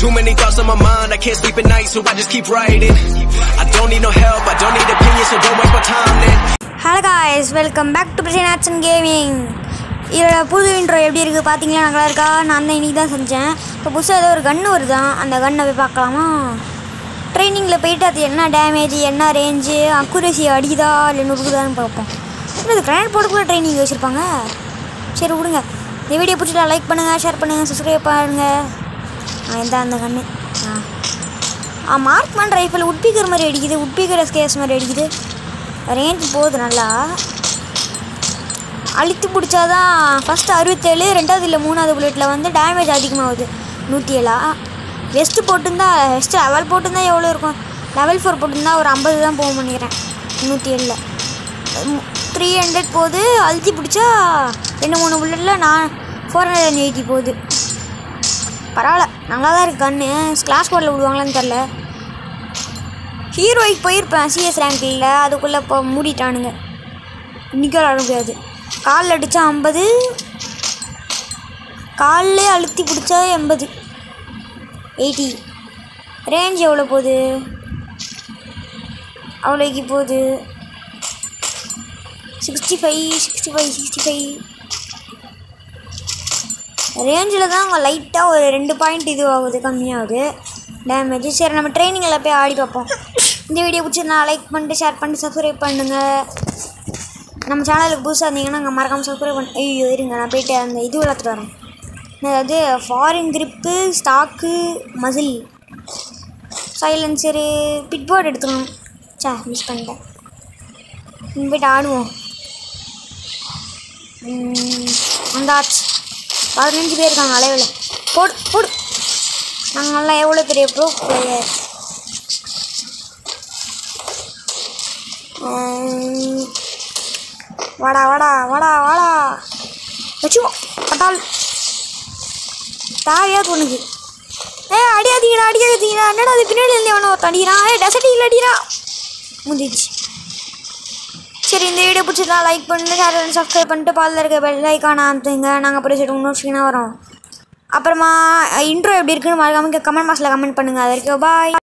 Too many thoughts on my mind, I can't sleep at night, so I just keep writing. I don't need no help, I don't need opinions, so don't waste my time then. Hello guys welcome back to Prasan arts and gaming இதோட புது intro எப்படி இருக்குது பார்த்தீங்களா நல்லா இருக்கா? நான் தான் இன்றைக்கி தான் செஞ்சேன். இப்போ புதுசாக ஏதோ ஒரு கன்று வருதான் அந்த கன்னை போய் பார்க்கலாமா? ட்ரைனிங்கில் போயிட்டு அது என்ன டேமேஜ் என்ன ரேஞ்சு அக்குரேசி அடிக்குதா? இல்லை நுறுக்குதான்னு பார்ப்போம். இல்லை இது கிராண்ட் போட்டுக்குள்ளே ட்ரைனிங் வச்சுருப்பாங்க? சரி விடுங்க. இந்த வீடியோ பிடிச்சிட்டா லைக் பண்ணுங்கள் ஷேர் பண்ணுங்கள் சப்ஸ்கிரைப் பண்ணுங்கள் இந்த அந்த கண்ணு ஆ. ஆ மார்க்மேன் ரைஃபிள் உட்பீக்கர் மாதிரி அடிக்குது. உட்பீக்கர் எஸ்கேஎஸ் மாதிரி அடிக்குது. ரேஞ்ச் போகுது நல்லா. அழுத்தி பிடிச்சாதான் ஃபஸ்ட்டு அறுபத்தேழு ரெண்டாவது இல்லை மூணாவது புல்லெட்டில் வந்து டேமேஜ் அதிகமாகுது. நூற்றி ஏழா வெஸ்ட்டு போட்டிருந்தா வெஸ்ட்டு லெவல் போட்டிருந்தா எவ்வளோ இருக்கும்? லெவல் ஃபோர் போட்டிருந்தா ஒரு ஐம்பது தான் போக பண்ணிக்கிறேன் நூற்றி ஏழில் த்ரீ ஹண்ட்ரட் போகுது. அழுத்தி பிடிச்சா ரெண்டு மூணு புல்லெட்டில் நான் ஃபோர் ஹண்ட்ரட் அண்ட் எயிட்டி போகுது. பரவாயில்ல நல்லா தான் இருக்குது கண்ணு கிளாஸ் போர்டில் விடுவாங்களான்னு தெரில ஹீரோய்க்கு போயிருப்பேன் சிஎஸ் ரேங்கில் அதுக்குள்ளே இப்போ மூடிட்டானுங்க. இன்றைக்கி விளாட முடியாது காலில் அடித்தா ஐம்பது காலிலே அழுத்தி பிடிச்சா எண்பது. எயிட்டி. ரேஞ்ச் எவ்வளோ போகுது? அவ்வளோக்கு போகுது. Sixty five sixty five sixty five ரேஞ்சில் தான் அங்கே லைட்டாக ஒரு ரெண்டு பாயிண்ட் இது ஆகுது கம்மியாகுது. டேமேஜ் சரி நம்ம ட்ரைனிங்கில் போய் ஆடி பார்ப்போம். இந்த வீடியோ பிடிச்சிருந்தா லைக் பண்ணிட்டு ஷேர் பண்ணிட்டு சப்ஸ்கிரைப் பண்ணுங்கள் நம்ம சேனலுக்கு புதுசாக இருந்தீங்கன்னா அங்கே மறக்காமல் சப்ஸ்கிரைப் பண்ண ஐயோ இருங்க நான் போயிட்டு அந்த இது வளர்த்துட்டு வரேன். அதாவது foreign grip stock muzzle silencer பிட்போர்ட் எடுத்துக்கணும். சே மிஸ் பண்ணிட்டேன். இங்கே போயிட்டு ஆடுவோம். வந்தாச்சு பதினஞ்சு பேர் இருக்காங்க அலைவில். போடு போடு. நாங்கள்லாம் எவ்வளோ பெரிய ப்ரோ பிளேயர் வாடா வாடா வாடா வாடா. வச்சுக்கோ பட்டால். தேவையாது உனக்கு? ஏ அடியாதீங்கடா அடியாதீங்கடா என்னடா அது பின்னாடி இருந்து எவனோ ஒருத்தன் அடிக்கிறான் ஏ டெசர்ட்டில் அடிக்கிறா முந்திச்சு சரி இந்த வீடியோ பிடிச்சிருந்தா லைக் பண்ணி ஷேர் பண்ணி சப்ஸ்கிரைப் பண்ணிட்டு பாலில் இருக்க பெல் ஐக்கான அனுப்புங்க நாங்கள் அப்புறம் சரி இன்னொரு வரோம். அப்புறமா இன்ட்ரோ எப்படி இருக்குன்னு மறக்காமல் கமெண்ட் பாக்ஸில் கமெண்ட் பண்ணுங்கள் அது வரைக்கும் பாய்